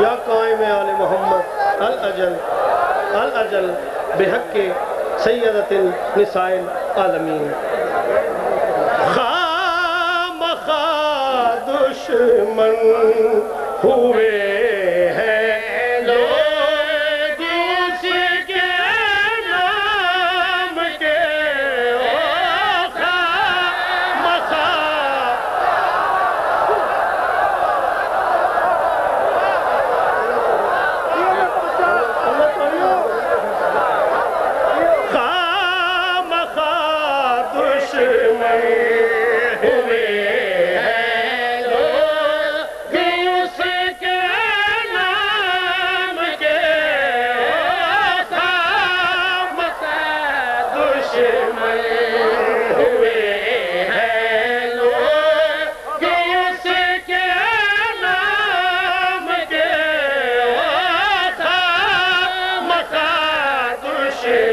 یا قائم آل محمد الاجل الاجل بحق سیدت نساء العالمین۔ خام خا دشمن ہوئے۔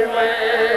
away.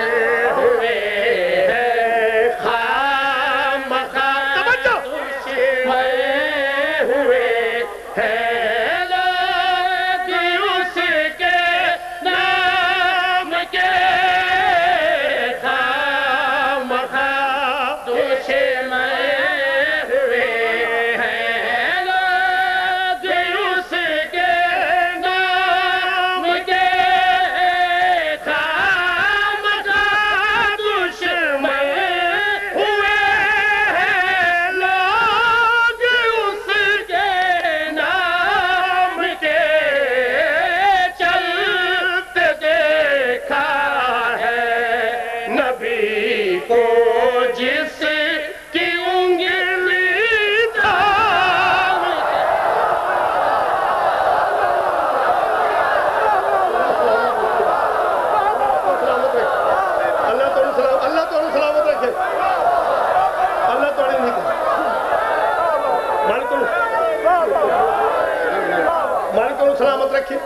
رکھے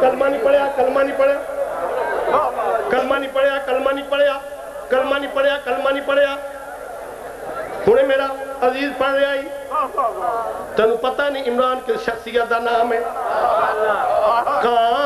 کلمہ نہیں پڑھیا کلمہ نہیں پڑھیا کلمہ نہیں پڑھیا کلمہ نہیں پڑھیا کلمہ نہیں پڑھیا کلمہ نہیں پڑھیا ہنے میرا عزیز پڑھ رہا ہی تنو پتہ نہیں عمران کے شخصیت دا نام ہے کہاں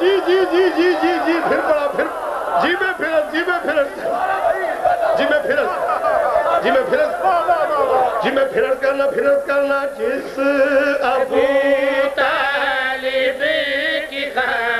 جی جی جی جی جی جی پھر پڑا پھر۔ جی میں پھرس جی میں پھرس جی میں پھرس جی میں پھرس جی میں پھرس کرنا پھرت کرنا۔ جس ابو طالب کی خیر۔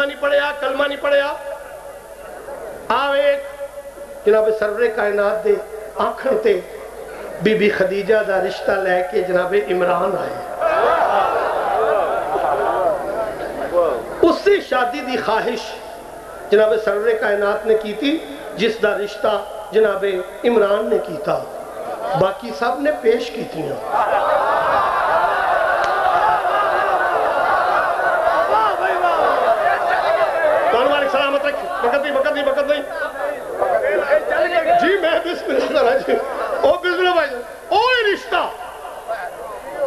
کلمہ نہیں پڑھیا، کلمہ نہیں پڑھیا۔ آو ایک جناب سرور کائنات دے آنکھن تے بی بی خدیجہ دا رشتہ لے کے جناب عمران آئے۔ اس سے شادی دی خواہش جناب سرور کائنات نے کی تھی، جس دا رشتہ جناب عمران نے کی تھا باقی سب نے پیش کی تھی نہیں جی میں بسم اللہ جی۔ او بسم اللہ بھائی او رشتہ۔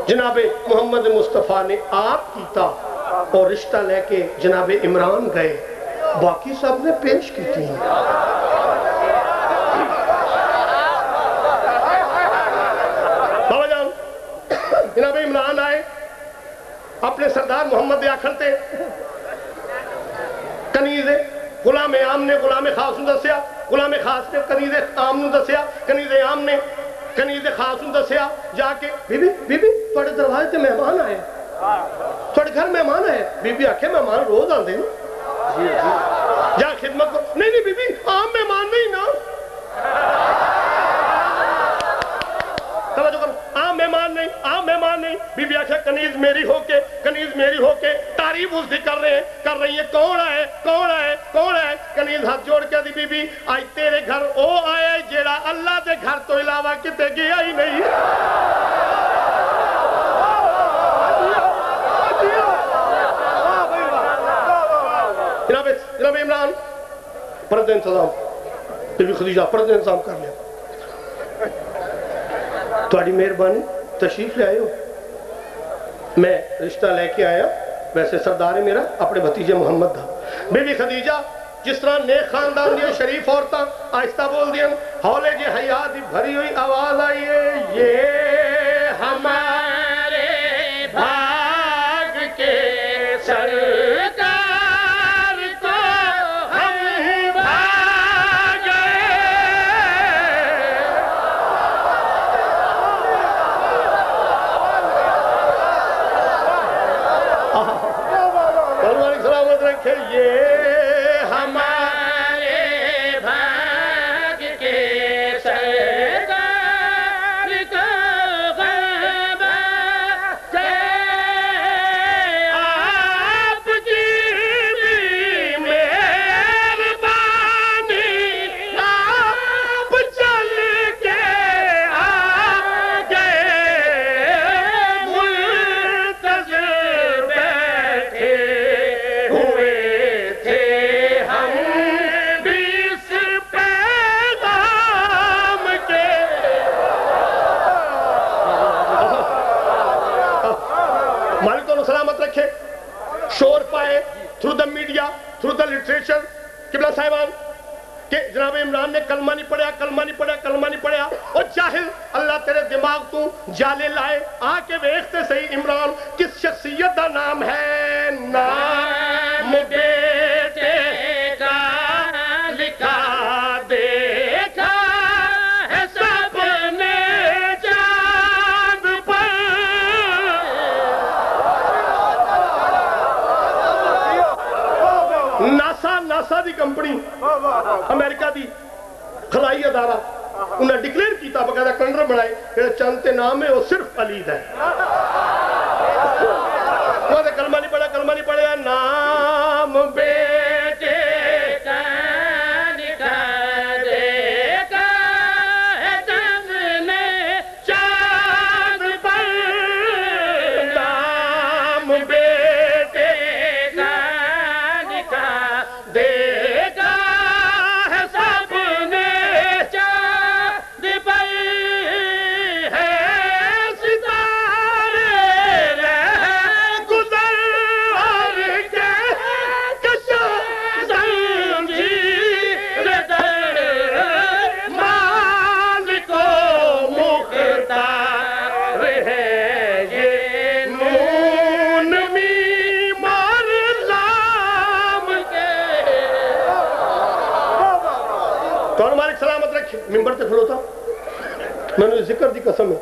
جناب محمد مصطفیٰ نے آپ کیتا اور رشتہ لے کے جناب عمران گئے۔ باقی سب نے پیش کی تھی بابا جان، جناب عمران آئے اپنے سردار محمد دیا کھڑتے کنیز غلام عام نے غلام خاص نو دسیا غلام خاص نے کنیز عام نو دسیا کنیز عام نے کنیز خاص نو دسیا جا کے بی بی بی بی تھوڑے دروازے تے مہمان آئے۔ تھوڑے گھر مہمان آئے۔ بی بی آکھے مہمان روز آندے نا جا خدمت کو نہیں نہیں بی بی عام مہمان نہیں نا۔ توجہ کرو۔ عام مہمان نہیں عام مہمان نہیں۔ بی بی آکھے کنیز میری ہو کے کنیز میری ہو کے۔ تعریف اس دی کر رہے کر رہی ہے، کون آئے کون آئے کون آئے کنیز ہاتھ جوڑ کے دی بی بی آج تیرے گھر او آئے جیڑا اللہ دے گھر تو علاوہ کتے گیا ہی نہیں۔ جناب جناب عمران پرد انتظام بی بی خدیجہ پرد انتظام کر لیا۔ تھوڑی مہربانی، تشریف لے آئے ہو۔ میں رشتہ لے کے آیا۔ ویسے سردار ہے میرا، اپنے بھتیجے محمد دا۔ بی بی خدیجہ، جس طرح نیک خاندان دیا شریف عورتاں آہستہ بول دیا ہولے جی حیات بھری ہوئی آواز آئی ہے، یہ ہمارے تو جالے لائے آ کے ویختے صحیح عمران کس شخصیت دا نام ہے؟ نام بیٹے کا لکھا دیکھا ہے سب نے چاند پر۔ ناسا ناسا دی کمپنی امریکہ دی خلائی ادارہ۔ انہیں ڈکلیئر کیتا بقیدہ کنڈر بنائے کہ چند تے نام ہے، وہ صرف علید ہے۔ سلامت رکھے ممبر تے کھلو تھا۔ میں نے ذکر دی قسم